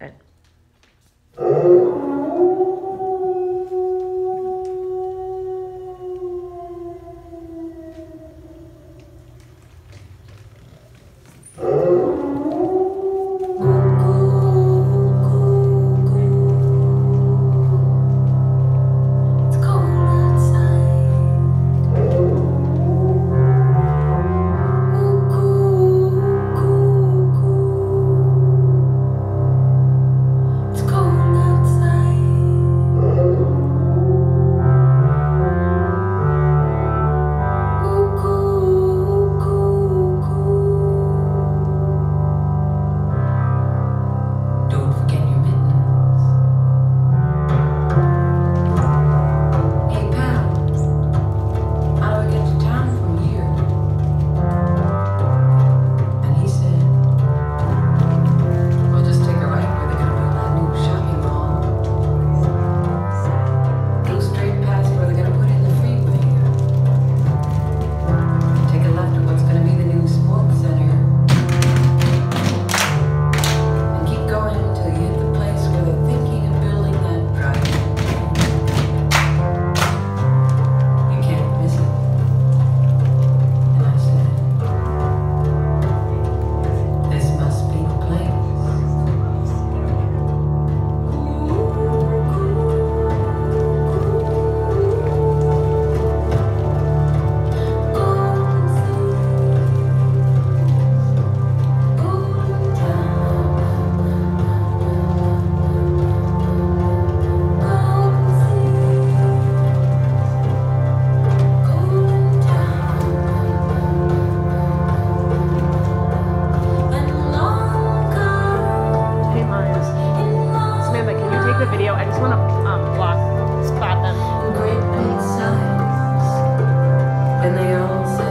Good. the video. I just want to um, block, spot them. Great big and they all say.